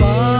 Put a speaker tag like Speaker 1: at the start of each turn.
Speaker 1: Bye.